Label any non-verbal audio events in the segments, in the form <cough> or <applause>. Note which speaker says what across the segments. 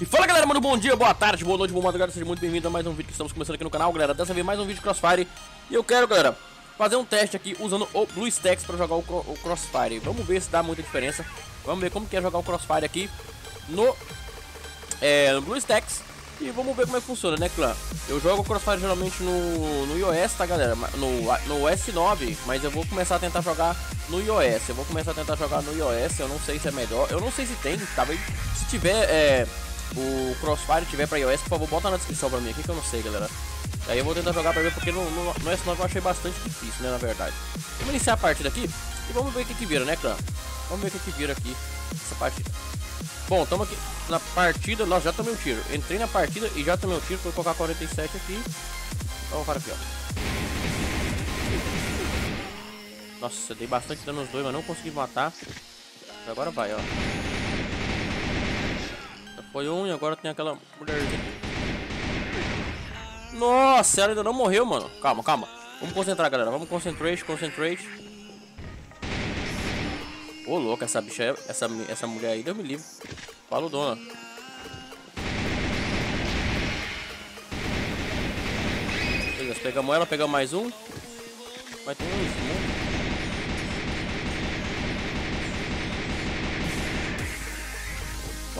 Speaker 1: E fala galera, mano, bom dia, boa tarde, boa noite, boa madrugada, seja muito bem-vindo a mais um vídeo que estamos começando aqui no canal, galera. Dessa vez mais um vídeo de Crossfire. E eu quero, galera, fazer um teste aqui usando o BlueStacks para jogar o, o, Crossfire. Vamos ver se dá muita diferença. Vamos ver como que é jogar o Crossfire aqui no, é, no BlueStacks E vamos ver como é que funciona, né, clã? Eu jogo o Crossfire geralmente no, no iOS, tá, galera? No, no S9, mas eu vou começar a tentar jogar no iOS Eu vou começar a tentar jogar no iOS, eu não sei se é melhor. Eu não sei se tem, talvez, se tiver, é o Crossfire tiver pra iOS, por favor, bota na descrição pra mim aqui que eu não sei, galera. Aí eu vou tentar jogar pra ver, porque no, no, no S9 eu achei bastante difícil, né, na verdade. Vamos iniciar a partida aqui e vamos ver o que que vira, né, clã? Vamos ver o que que vira aqui, essa partida. Bom, estamos aqui na partida, nós já tomei um tiro. Entrei na partida e já tomei um tiro, vou colocar 47 aqui. Vamos para aqui, ó. Nossa, dei bastante dano nos dois, mas não consegui matar. Agora vai, ó. Foi um e agora tem aquela mulherzinha. Nossa, ela ainda não morreu, mano. Calma, calma. Vamos concentrar, galera. Vamos concentrate, concentrate. Ô, louco, essa bicha, essa, essa mulher aí, deu me livre. Falo, dona. Beleza, pegamos ela, pegamos mais um. Vai ter um,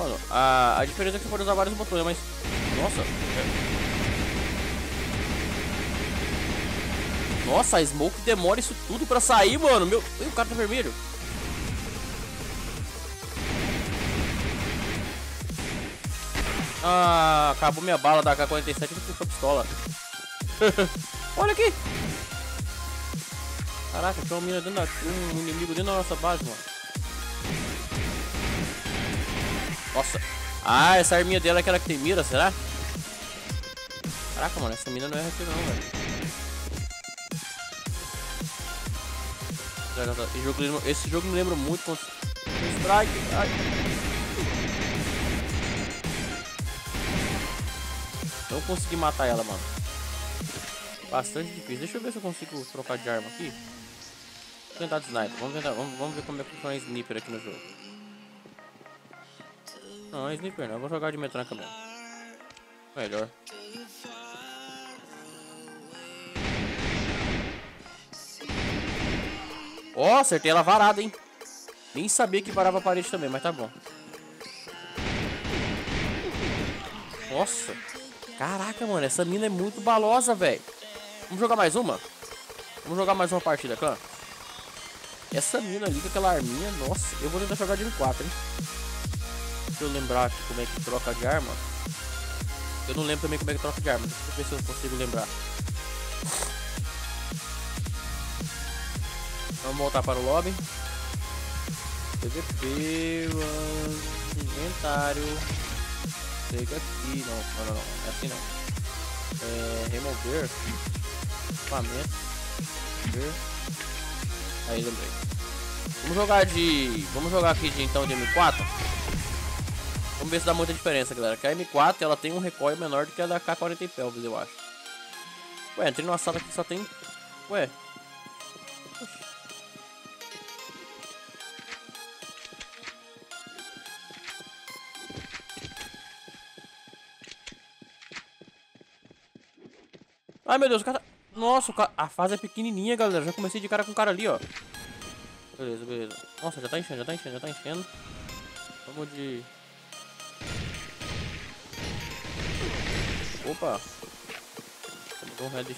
Speaker 1: Mano, a, a diferença é que você pode usar vários botões, mas... Nossa. Nossa, a Smoke demora isso tudo pra sair, mano. Meu... Ui, o cara tá vermelho. Ah, acabou minha bala da AK-47 e puxou a pistola. <laughs> Olha aqui. Caraca, tinha uma mina dentro da... um inimigo dentro da nossa base, mano. Nossa. Ah, essa arminha dela é aquela que tem mira, será? Caraca, mano, essa mina não é aqui não, velho. Esse jogo, esse jogo me lembra muito com Strike. Ai. Não consegui matar ela, mano. Bastante difícil. Deixa eu ver se eu consigo trocar de arma aqui. Vou tentar de sniper. Vamos tentar. Vamos, vamos ver como é que funciona sniper aqui no jogo. Não, é sniper não. Eu vou jogar de metranca mesmo. Melhor. Ó, oh, acertei ela varada, hein? Nem sabia que varava a parede também, mas tá bom. Nossa. Caraca, mano. Essa mina é muito balosa, velho. Vamos jogar mais uma? Vamos jogar mais uma partida, clã. Essa mina ali com aquela arminha, nossa. Eu vou tentar jogar de M4, hein? Eu lembrar aqui como é que troca de arma. Eu não lembro também como é que troca de arma. Deixa eu ver se eu consigo lembrar. Vamos voltar para o lobby. PVP, inventário. Chega aqui. Não, não, não, não. É assim não. É, remover. Equipamento. Aí lembrei. Vamos jogar de. Vamos jogar aqui de então de M4. Vamos ver se dá muita diferença, galera. Que a M4 ela tem um recoil menor do que a da K40 Pelvis, eu acho. Ué, entrei numa sala que só tem. Ué. Ai meu Deus, o cara. Nossa, cara... a fase é pequenininha, galera. Já comecei de cara com o cara ali, ó. Beleza, beleza. Nossa, já tá enchendo, já tá enchendo, já tá enchendo. Vamos de. Opa! Vou um ali.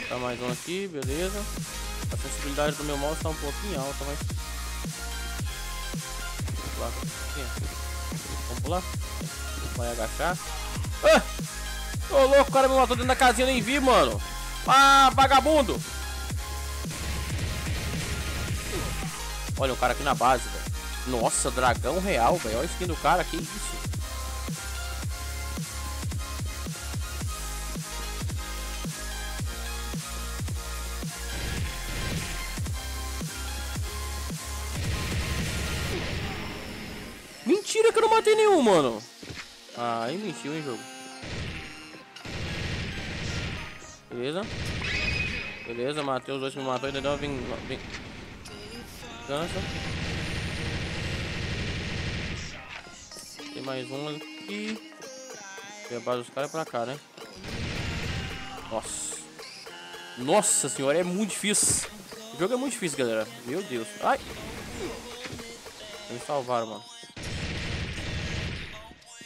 Speaker 1: Matar mais um aqui, beleza. A sensibilidade do meu mouse está um pouquinho alta, mas. Vamos pular, Vamos pular? Vai agachar. Ah! Ô louco, o cara me matou dentro da casinha, nem vi, mano. Ah, vagabundo! Olha o cara aqui na base, velho. Nossa, dragão real, velho. Olha a skin do cara, que isso. Mentira que eu não matei nenhum, mano. Ah, aí mentiu, hein, jogo. Beleza. Beleza, matei os dois que me matou. Ainda deu uma vingança. Tem mais um aqui. E dos caras pra cá, né? Nossa. Nossa senhora, é muito difícil. O jogo é muito difícil, galera. Meu Deus. Ai. Me salvaram, mano.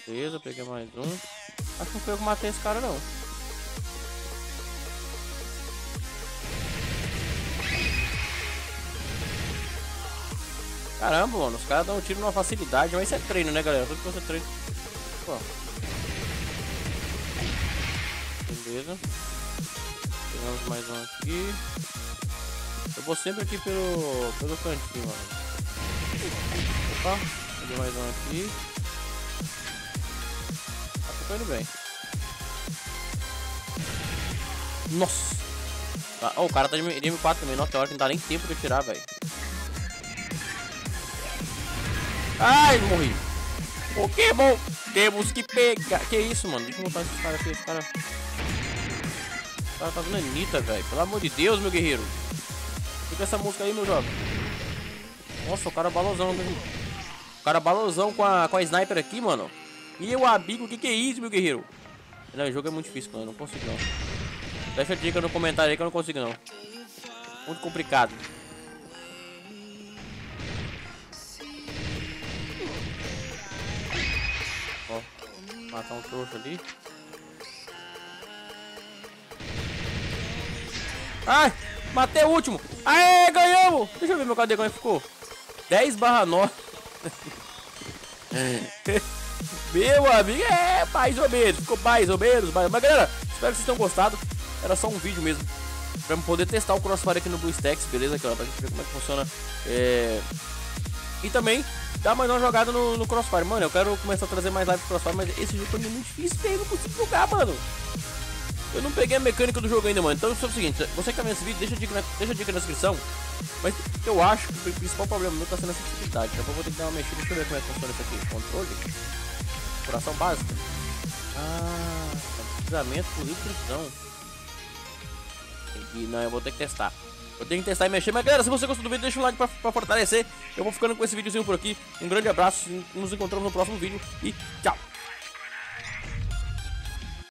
Speaker 1: Beleza, peguei mais um. Acho que não foi eu que matei esse cara, não. Caramba, mano, os caras dão um tiro numa facilidade, mas isso é treino, né, galera? Tudo que você treina. Pô. Beleza. Pegamos mais um aqui. Eu vou sempre aqui pelo, pelo cantinho, mano. Opa, peguei mais um aqui. Tá ficando bem. Nossa! Oh, o cara tá de M4 também, tem hora que não dá nem tempo de tirar, velho. Ai, morri. Pokémon, temos que pegar. Que isso, mano? Deixa eu botar esses caras aqui. Esse cara. Esse cara tá dando Anitta, velho. Pelo amor de Deus, meu guerreiro. Fica essa música aí, meu jovem. Nossa, o cara balosão. O cara balosão com a, com a sniper aqui, mano. O amigo, o que, que é isso, meu guerreiro? Não, o jogo é muito difícil, mano. Não consigo, não. Deixa a dica no comentário aí que eu não consigo, não. Muito complicado. Matar um trouxa ali. Ai! Matei o último! Aê, ganhamos! Deixa eu ver meu cadê como ficou. 10 barra 9. <laughs> meu amigo, é mais ou menos. Ficou mais ou menos. Mas, mas galera, espero que vocês tenham gostado. Era só um vídeo mesmo. Pra poder testar o Crossfire aqui no BlueStacks, beleza? Aqui, ó, pra gente ver como é que funciona. É... E também dá mais uma jogada no, no Crossfire. Mano, eu quero começar a trazer mais live Crossfire, mas esse jogo mim é muito difícil, velho. Não consigo jogar, mano. Eu não peguei a mecânica do jogo ainda, mano. Então é o seguinte, você que tá vendo esse vídeo, deixa a dica na, deixa a dica na descrição. Mas eu acho que o principal problema meu tá sendo a sensibilidade. Daqui eu vou ter que dar uma mexida. Deixa eu ver como é que funciona isso aqui. Controle. Coração básico. Ah, deslizamento por precisão. Não, eu vou ter que testar. Eu tenho que testar e mexer. Mas galera, se você gostou do vídeo, deixa o like pra, pra fortalecer. Eu vou ficando com esse videozinho por aqui. Um grande abraço. Nos encontramos no próximo vídeo. E tchau.